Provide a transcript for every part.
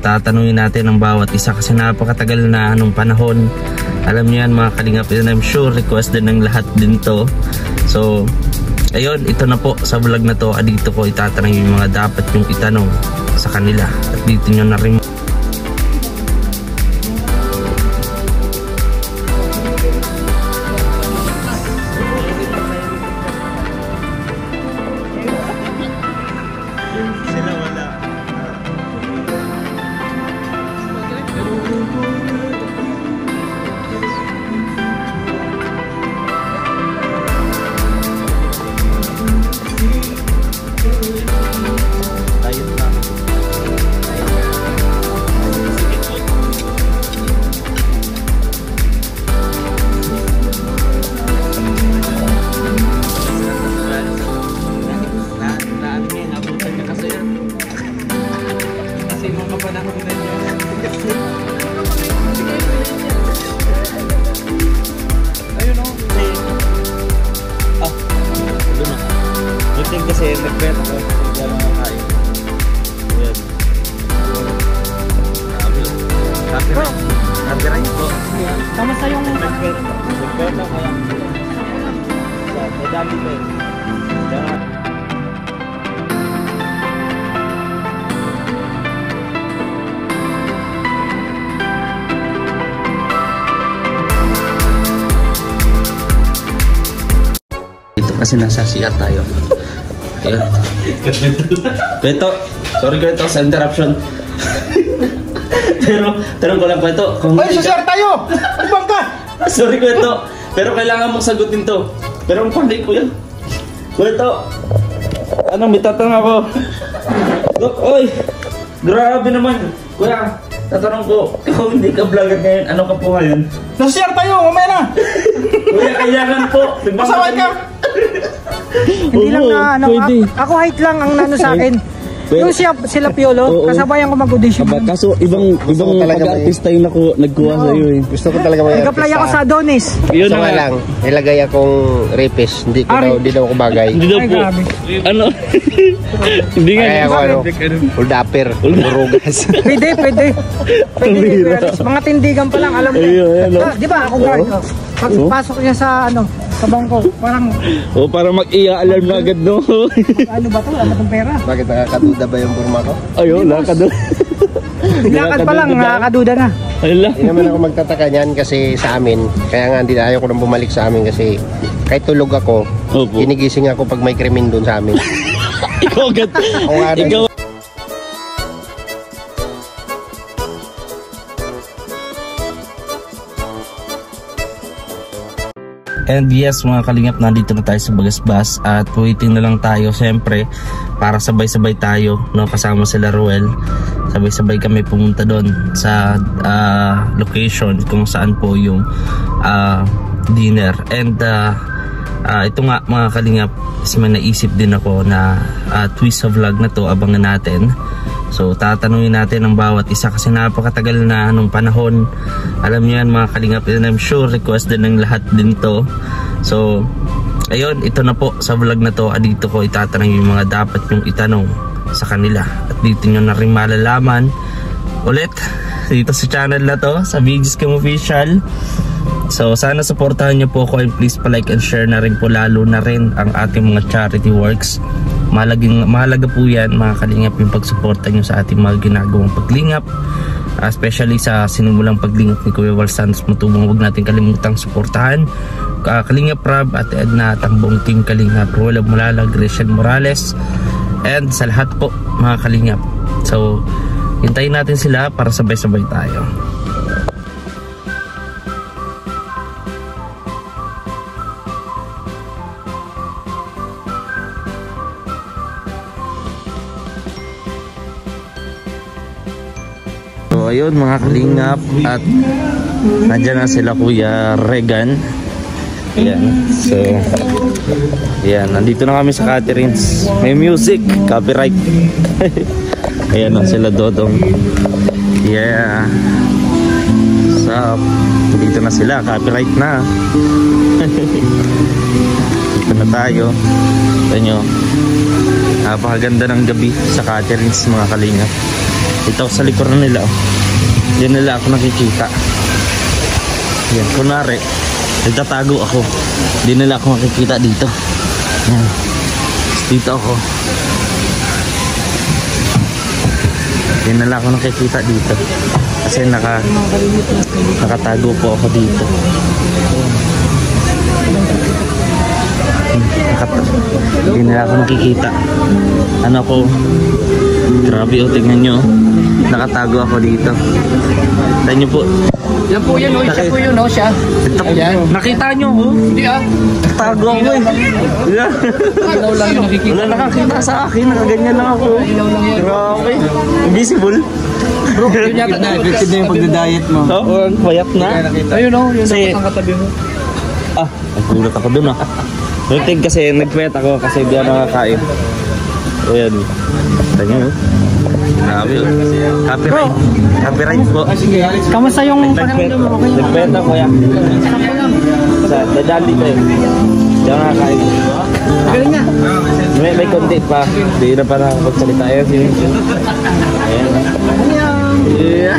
tatanungin natin ang bawat isa kasi napakatagal na nung panahon. Alam niyo yan mga kalingap and I'm sure request din ng lahat din to. So, ayun, ito na po sa vlog na to. Dito ko itatanong yung mga dapat yung itanong sa kanila. At dito nyo na rin Sabi rin po. Kamusta yung Nag-bet. Nag-bet ako kaya. Sa, sa dami ko Dito kasi nasa CR tayo. Ayun. Beto, sorry Beto sa interruption. Pero, tanong ko lang Beto, kung Ay, sa tayo! Ibang ka! sorry Beto, pero kailangan mong sagutin to. Pero ang pali ko yan. Beto, anong may tatanong ako? Look, oy, grabe naman. Kuya, tatanong ko, ikaw hindi ka vlogger ngayon, ano ka po ngayon? Nasa CR tayo, mamaya na! Kuya, kailangan po. Pasaway ka! Hindi lang na ano, ako height lang ang nano sa akin. Pwede. Yung siya, sila Piolo, Oo. kasabayan ko mag-audition. Aba, kaso ibang ibang ko talaga pag-artista yung naku, nagkuha sa iyo eh. Gusto ko talaga may Nag-apply ako sa Adonis. Yun Gusto na nga lang, nilagay akong rapist. Hindi ko daw, hindi daw ako bagay. Hindi daw po. Ano? Hindi nga. Kaya ako ano, hold upper, burugas. Pwede, pwede. Pwede. Mga tindigan pa lang, alam mo. Ayun, ayun, oh. Ah, Di ba, ako guard. oh. Pagpasok niya sa ano, sa bangko, parang, O para mag-iya-alarm na agad no. ano ba to, ba itong pera? Bakit nakakaduda ba yung burma ko? Ayun, doon. Lakad pa lang, nakakaduda na. Ayun lang. Hindi naman ako magtataka niyan kasi sa amin. Kaya nga hindi ayaw ko nang bumalik sa amin kasi kahit tulog ako, Opo. ginigising ako pag may krimen doon sa amin. Ikaw agad. Rin. Ikaw. And yes mga kalingap, nandito na tayo sa Bagasbas at waiting na lang tayo siyempre para sabay-sabay tayo no kasama sila Ruel. Sabay-sabay kami pumunta doon sa ah, location kung saan po yung ah, dinner. And ah, ah, ito nga mga kalingap, is may naisip din ako na ah, twist sa vlog na to abangan natin. So tatanungin natin ang bawat isa kasi napakatagal na nung panahon. Alam niyo yan mga kalingap and I'm sure request din ng lahat din to. So ayun, ito na po sa vlog na to. Ah, dito ko itatanong yung mga dapat yung itanong sa kanila. At dito nyo na rin malalaman ulit dito sa channel na to sa Bigs Cam Official. So sana supportahan niyo po ako and please pa-like and share na rin po lalo na rin ang ating mga charity works. Mahalagang, mahalaga po yan mga kalingap yung pagsuporta nyo sa ating mga ginagawang paglingap. Ah, especially sa sinimulang paglingap ni Kuya Wal Santos Matubang huwag natin kalimutang suportahan. Uh, Kalingap Rab at Edna at ang buong team Kalingap. Ruel Mulala, Grecian Morales and sa lahat po mga kalingap. So hintayin natin sila para sabay-sabay tayo. Ayun mga kalingap at nandyan na sila Kuya Regan. Yan. So yan, nandito na kami sa Catherine's. May music, copyright. Ayan na sila Dodong. Yeah. Sup? Dito na sila, copyright na. dito na tayo. Ito nyo. Napakaganda ng gabi sa Catherine's mga kalingap. Dito ako sa likuran nila. Oh. Diyan nila ako nakikita. Yan, kunwari, nagtatago ako. Hindi nila ako makikita dito. Yan. Dito ako. Hindi nila ako nakikita dito. Kasi naka, nakatago po ako dito. Nakat hindi nila ako nakikita. Ano ko, grabe o, tingnan nyo. oh. Nakatago ako dito. Tignan nyo po. Yan po yun, oh. Siya po yun, oh. Siya. Ito, nakita nyo ko. Hindi ah. Nakatago ako eh. Yeah. Ilaw lang yung nakikita. Wala nakakita sa akin. Nakaganyan lang ako. Grabe. Invisible. Bro, yun yata na. Effective na yung pagda-diet mo. Oo, ang payat na. Ayun, oh. Yun dapat ang katabi mo. Ah, nagulat ako dun ah. Butig kasi nagpuyat ako kasi di ako nakakain. Ayan. Tanya mo. Grabe. oh. Copyright. Copyright po. Kamusta yung pakiramdam mo? Okay. Nagpuyat ako ya. Sa dadaan dito eh. Di ako nakakain. Galing nga. May, may content pa. Di na pa nakakapagsalita. Ayan. Ayan. Yeah.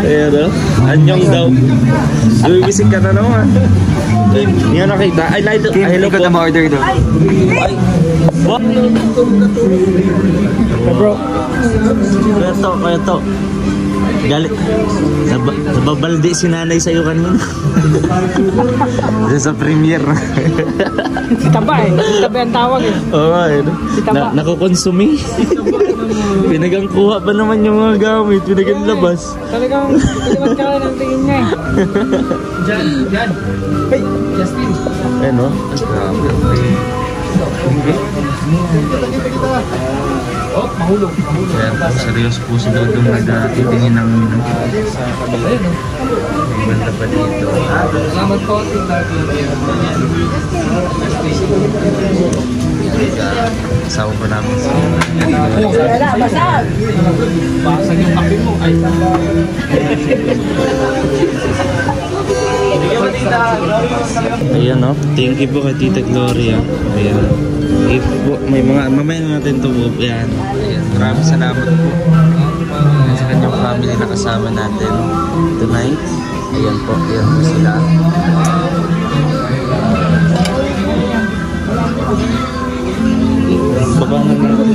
Ayan o. Anyong daw. Bibisig ka na naman. Hindi ko nakita. Ay, light. Ay, hello Hindi ko po. na ma-order doon. Ay. What? Bro. Kaya to, kaya to. Galit. Nab nababaldi si nanay sa'yo kanina. Diyan sa premiere. Si Taba eh. Si Taba ang tawag eh. Oo nga eh. no? Tama. Na, nakukonsumi. Pinagang kuha pa naman yung mga gamit. Pinagang labas. Talagang taliwan ka ng tingin niya eh. Diyan, diyan. Hey, Justin. Eh no? Grabe. Oh, mahulog. Kaya po, seryoso po si Dodong nagtitingin ng banda pa dito. Salamat po. Kasama po namin sa Basag yung kape mo. Ay, Ayan no, thank you po kay Tita Gloria. Ayan. If po, may mga, mamaya na natin ito po. Ayan. Ayan. Maraming salamat po. Ayan, sa kanyang family na kasama natin tonight. Ayan po, ayan po sila. Baba na natin.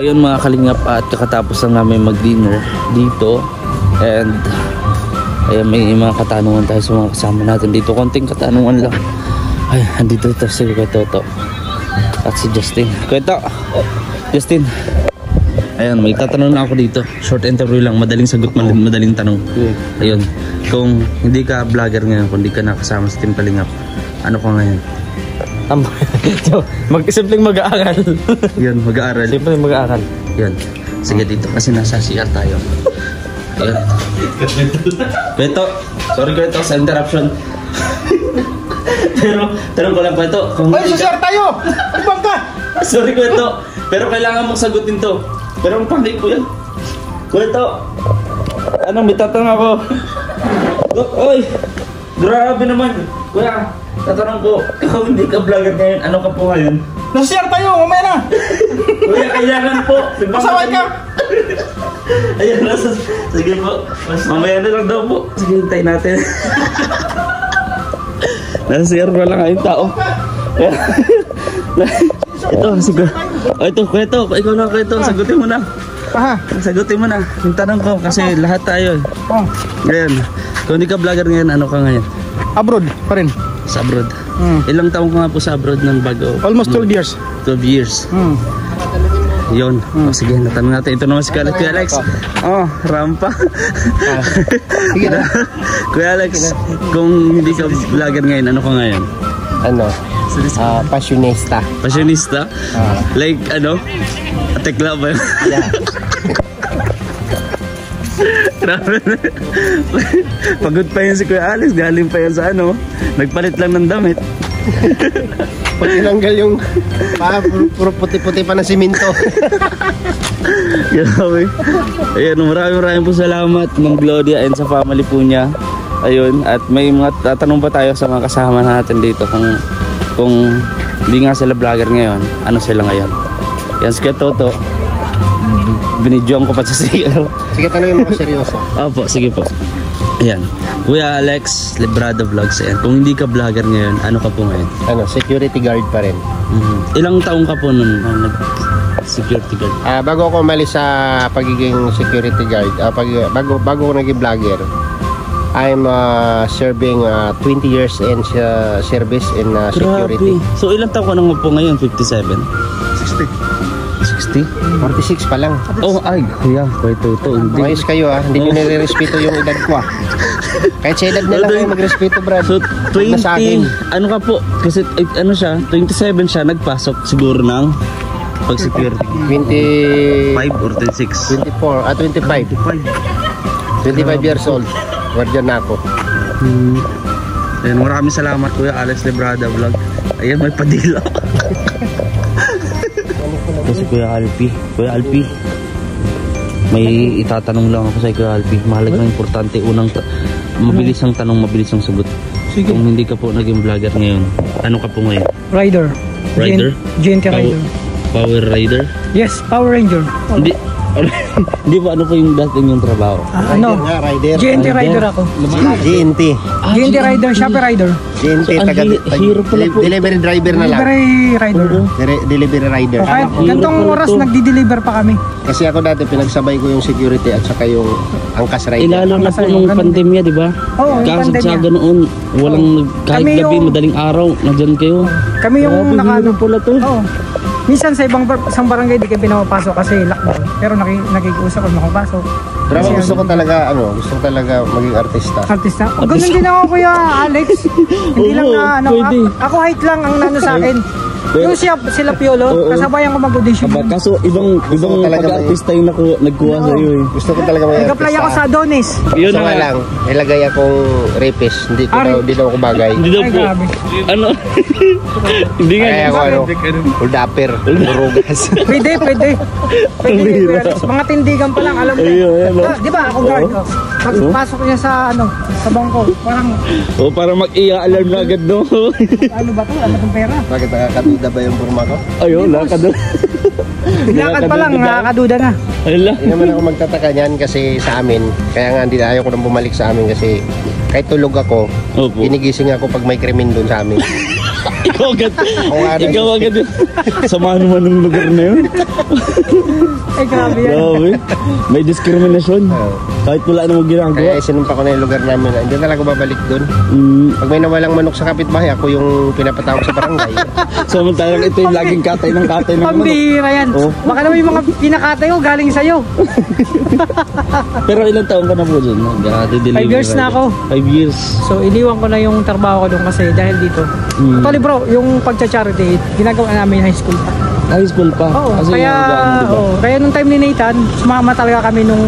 Ayun mga kalingap at kakatapos lang namin mag-dinner dito. And ayun may mga katanungan tayo sa mga kasama natin dito. Konting katanungan lang. Ay andito ito si Kuya at si Justin. Kuya Justin! Ayun may tatanong ako dito. Short interview lang madaling sagot madaling tanong. Ayun kung hindi ka vlogger ngayon kung hindi ka nakasama sa Team Kalingap ano ka ngayon Am mag simpleng mag-aaral. yun mag-aaral simpleng mag-aaral. Yan. Sige dito kasi nasa CR tayo. Yan. Beto, sorry Beto sa interruption. pero, tanong ko lang Beto. Kung Ay, sasar tayo! Ibang ka! sorry Beto, pero kailangan mong sagutin to. Pero ang pangit ko yan. Beto, anong may tatanong ako? Oy, grabe naman. Kuya, tatanong ko, kung hindi ka vlogger ngayon, ano ka po ngayon? Nasiyar tayo, mamaya na. Kuya, kailangan po. Pasaway ka. Ayan, nasa, sige po. Mamaya na lang daw po. Sige, hintayin natin. nasa CR pa lang yung tao. ito, sige. Oh, ito, kuya ito. Ikaw na, ito. Sagutin mo na. Ha? Sagutin mo na. Yung tanong ko, kasi lahat tayo. eh. Oh, Ngayon, kung hindi ka vlogger ngayon, ano ka ngayon? abroad pa rin. Sa abroad. Hmm. Ilang taong ka nga po sa abroad ng bago? Almost 12 years. 12 years. Hmm. Yun. O, sige, natanong natin. Ito naman si Kuya Kuya Alex. Oh, rampa. Sige na. Kuya Alex, kung hindi ka vlogger ngayon, ano ka ngayon? Ano? Ah, passionista. Passionista? Ah. Like, ano? Tekla ba yun? Yeah. Grabe na. Pagod pa yun si Kuya Alex. Galing pa yan sa ano. Nagpalit lang ng damit. Pag tinanggal yung pa, puro, puti-puti pa na simento. Grabe. Ayan, maraming maraming po salamat ng Gloria and sa family po niya. Ayun, at may mga tatanong pa tayo sa mga kasama natin dito kung kung hindi nga sila vlogger ngayon, ano sila ngayon. Yan si Toto. Binidyoan ko pa sa CR. Sige, tanongin mo ko seryoso. Opo, sige po. Ayan. Kuya Alex Librado Vlogs. Ayan. Kung hindi ka vlogger ngayon, ano ka po ngayon? Ano, security guard pa rin. Mhm. Ilang taong ka po nun nag security guard? Ah, bago ako umalis sa pagiging security guard, ah, pag, bago, bago ako naging vlogger, I'm ah, serving ah, 20 years in sa service in ah, security. So ilang taon ka na nga po ngayon? 57? 60. 60? 46 pa lang. Oh, ay, kuya, kuya Toto, hindi. Mayos kayo ah, hindi nyo nire-respeto yung edad ko ah. Kahit sa edad nila kayo magrespeto Brad. So, Huwag na sa akin. 20, ano ka po? Kasi, eh, ano siya, 27 siya, nagpasok siguro ng pag-security. 20... 5 or 26? 24, ah 25. 25 years old. Guardian na ako. Hmm. Ayan, maraming salamat Kuya Alex Librada Vlog. Ayan, may padila. Ito si Kuya Alpi. Kuya Alpi, may itatanong lang ako sa Kuya Alpi. Mahalagang importante. Unang, mabilis ang tanong, mabilis ang sagot. Sige. Kung hindi ka po naging vlogger ngayon, ano ka po ngayon? Rider. Rider? GNT Power, Rider. Power Rider? Yes, Power Ranger. Hindi, hindi ba ano po yung dating yung trabaho? Ah, ano? nga, rider. GNT Rider ako. GNT. GNT Rider, Shopee Rider. GNT, So, taga, hero pala po. delivery driver na lang. Delivery Rider. Delivery rider. Gantong oras nagdi-deliver pa kami. Kasi ako dati pinagsabay ko yung security at saka yung angkas rider. Ilalo na po nung pandemya, di ba? Oo, yung Kasagsaga noon, walang kahit gabi, yung- madaling araw, nandyan kayo. Kami yung Grabe, naka hero pala to. Oo. Minsan sa ibang bar- isang barangay di kayo pinapapasok kasi lockdown. Pero naki, nakikiusap kung makapasok. Pero ako Kasi gusto ko talaga, ano, gusto ko talaga maging artista. Artista. O, ganun din ako kuya Alex. Hindi lang na ano. pwede. Ako, ako height lang ang nano sa akin. Pero- Yung siya, sila Piolo, Oo. kasabayan ko mag-audition. Aba, kaso ibang ibang ko talaga pag-artista yung naku, nagkuha sa iyo eh. Gusto ko talaga maging Nag-apply ako sa Adonis. Yun Gusto na lang, ilagay akong rapist. Hindi ko Ari. daw, hindi daw ako bagay. Hindi daw po. Ano? Hindi nga. Kaya ako ano, hold upper, burugas. Pwede, pwede. Pwede. Mga tindigan pa lang, alam mo. Ayun, ayun. Ah, Di ba, ako guard. Oh. Pagpasok niya sa ano, sa bangko, parang O para mag-iya-alarm na agad no. ano ba to? Ano tong pera? Bakit nakakatuda ba yung burma ko? Ayun, lakad doon. Lakad pa lang, nakakaduda na. Ayun lang. Hindi naman ako magtataka niyan kasi sa amin. Kaya nga hindi ayaw ko nang bumalik sa amin kasi kahit tulog ako, Opo. ginigising ako pag may krimen doon sa amin. ikaw agad. Ikaw agad. Sama naman ng lugar na yun. Ay, grabe yan. Grabe. May diskriminasyon. Kahit wala namang Kaya ginagawa. isinumpa ko na yung lugar namin. Hindi talaga babalik doon. Mm, Pag may nawalang manok sa kapitbahay, ako yung pinapatawag sa barangay. samantalang ito yung laging katay ng katay ng manok. Pambihira yan. Oh. Baka naman yung mga pinakatay ko galing sa'yo. Pero ilang taon ka na po dun? Nag-deliver Five years na ako. Five years. So, iniwan ko na yung trabaho ko doon kasi dahil dito. Mm. Actually bro, yung pagcha-charity, ginagawa namin high school pa. High school pa. Oo, Kasi kaya, yung ano, diba? oo, kaya nung time ni Nathan, sumama talaga kami nung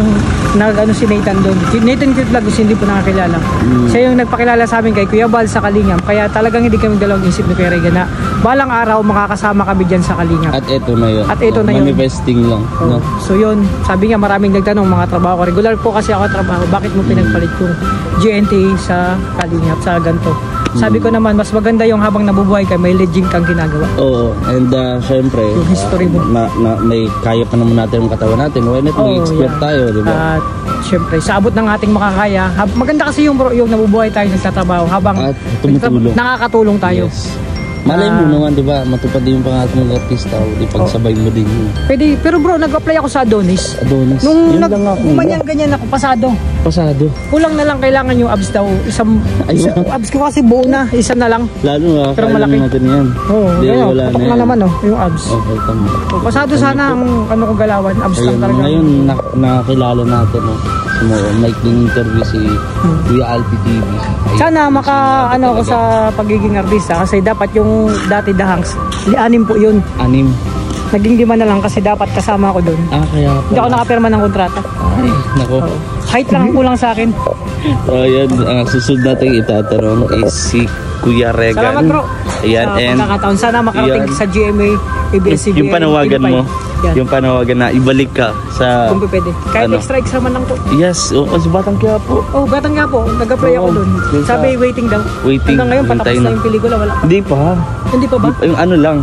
nag ano si Nathan doon. Si Nathan Kitlagos hindi po nakakilala. Mm. Siya yung nagpakilala sa amin kay Kuya Bal sa Kalingam. Kaya talagang hindi kami dalawang isip ni Kuya Regan na balang araw makakasama kami dyan sa Kalingam. At eto na yun. At eto na yun. Manifesting lang. Oo. No? So yun, sabi nga maraming nagtanong mga trabaho ko. Regular po kasi ako trabaho. Bakit mo pinagpalit yung GNT sa Kalingap, sa ganto? Sabi ko naman, mas maganda yung habang nabubuhay ka, may legend kang ginagawa. Oo. And uh, syempre, Yung history mo. na, na, may kaya pa naman natin yung katawan natin. Why not Oo, mag-expert yeah. tayo, di ba? At syempre, sa abot ng ating makakaya, hab- maganda kasi yung, yung nabubuhay tayo nagtatrabaho habang At tumutulong. nakakatulong tayo. Yes. Malay mo Ah. naman, di ba? Matupad din yung pangarap ng artista. O di pagsabay mo din yun. Pwede, pero bro, nag-apply ako sa Adonis. Adonis. Nung yun nag, lang ako. gumanyan ganyan ako, pasado. Pasado. Kulang na lang kailangan yung abs daw. Isang, Ayun. isa, abs ko kasi buo na, isa na lang. Lalo na, Pero malaki. natin yan. Oo, Di, ganyan. wala Patok na na yan. naman oh, yung abs. Okay, tama. So, pasado sana ang ano ko galawan, abs lang Ayun, talaga. ngayon na, nakilala natin no. Mo, maikling interview si Kuya Alpi TV. Ayun. Hmm. Sana maka ano ako sa pagiging artista kasi dapat yung dati dahangs, lianim po yun. Anim. Naging lima na lang kasi dapat kasama ako doon. Ah, kaya Hindi ako pala. nakapirma ng kontrata. Ay, nako. Oo. Height lang ang kulang sa akin. So, ayan, ang susunod natin itatanong is si Kuya Regan. Salamat bro. Ayan, sa and pagkakataon. Sana makarating Yan. sa GMA, ABS-CBN. yung panawagan mo, Yan. yung panawagan na ibalik ka sa... Kung pwede. Kahit ano? extra extra man lang po. Yes, o sa Batang Quiapo. Oh, batang nga po. Nag-apply ako Oo. doon. Sabi waiting daw. Waiting, Hanggang ngayon patapos na na. yung pelikula. Wala pa. Hindi pa. Hindi pa ba? Yung ano lang,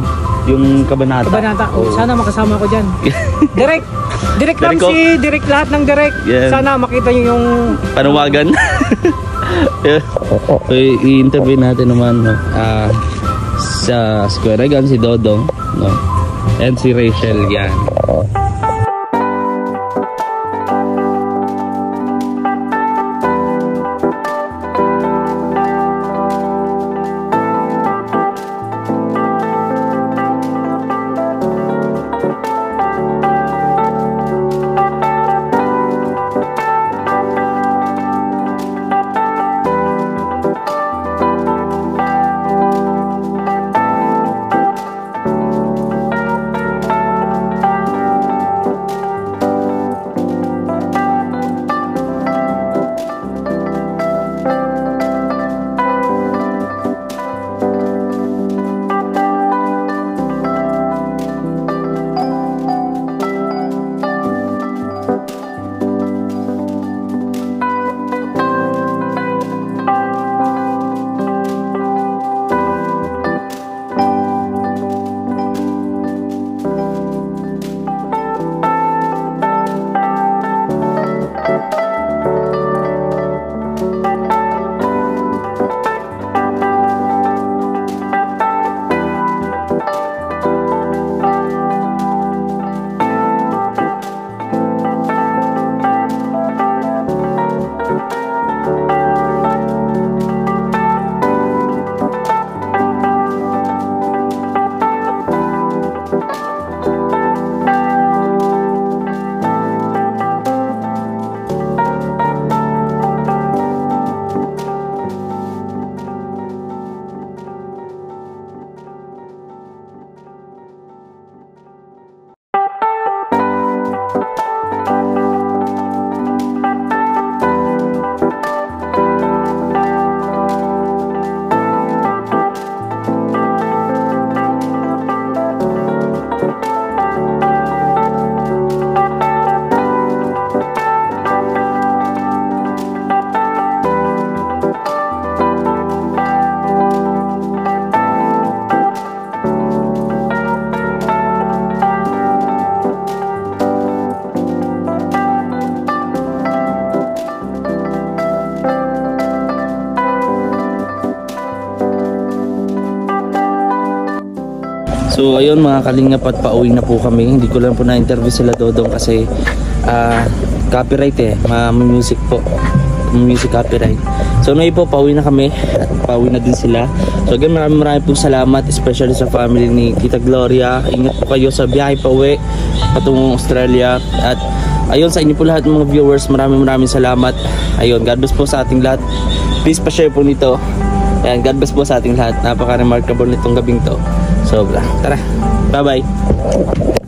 yung kabanata. Kabanata. Oh, Oo. sana makasama ko dyan. direct. Direct ko. Ramsey. Direct lahat ng direct. Yan. Sana makita nyo yung... panawagan. Yeah. so, i-interview natin naman no, ah, sa Square Regan, si Dodong, no, and si Rachel yan. So ayun mga kalingap at pauwi na po kami. Hindi ko lang po na-interview sila Dodong kasi ah, copyright eh. Ma music po. Music copyright. So ngayon po pauwi na kami pauwi na din sila. So again maraming maraming po salamat especially sa family ni Tita Gloria. Ingat po kayo sa biyahe pa uwi patungong Australia at ayun sa inyo po lahat mga viewers maraming maraming salamat. Ayun God bless po sa ating lahat. Please pa-share po nito. Ayan, God bless po sa ating lahat. Napaka-remarkable nitong gabing to. Sobra. Tara. Bye-bye.